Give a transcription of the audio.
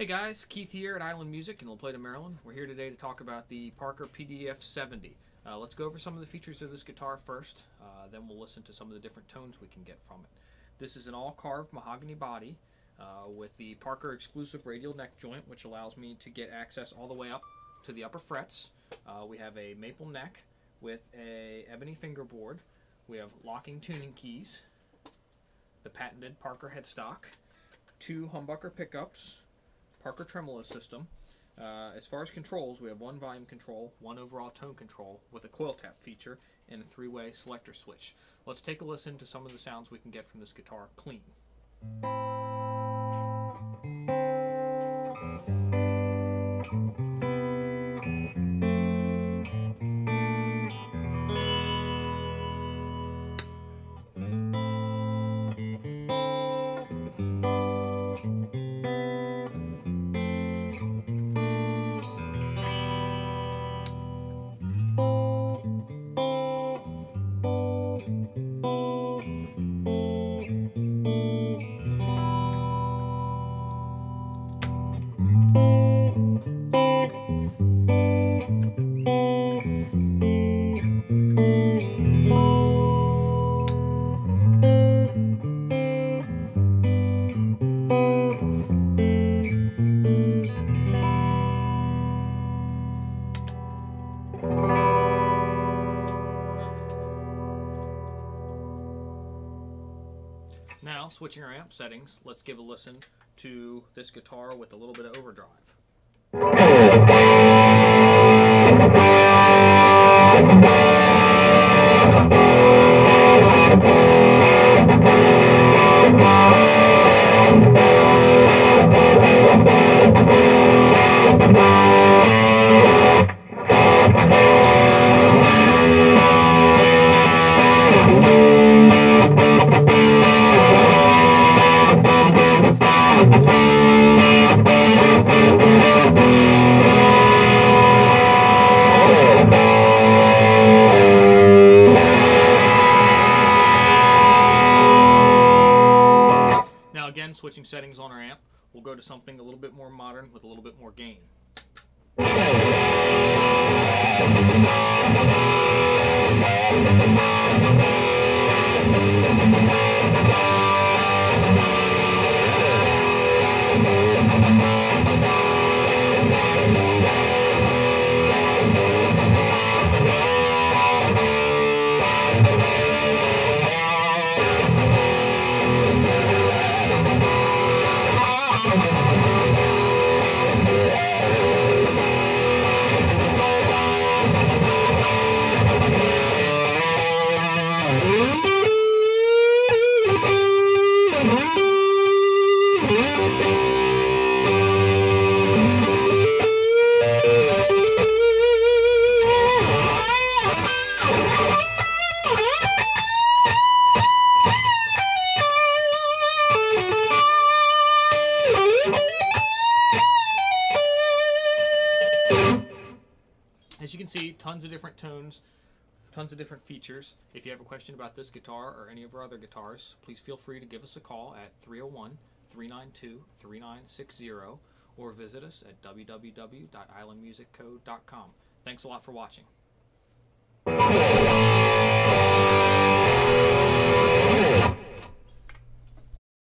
Hey guys, Keith here at Island Music in La Plata, Maryland. We're here today to talk about the Parker PDF 70. Uh, let's go over some of the features of this guitar first, uh, then we'll listen to some of the different tones we can get from it. This is an all carved mahogany body uh, with the Parker exclusive radial neck joint, which allows me to get access all the way up to the upper frets. Uh, we have a maple neck with a ebony fingerboard. We have locking tuning keys, the patented Parker headstock, two humbucker pickups, Parker tremolo system. Uh, as far as controls, we have one volume control, one overall tone control with a coil tap feature, and a three-way selector switch. Let's take a listen to some of the sounds we can get from this guitar clean. Now, switching our amp settings, let's give a listen to this guitar with a little bit of overdrive. Settings on our amp, we'll go to something a little bit more modern with a little bit more gain. As you can see, tons of different tones, tons of different features. If you have a question about this guitar or any of our other guitars, please feel free to give us a call at 301 392 3960 or visit us at www.islandmusicco.com. Thanks a lot for watching.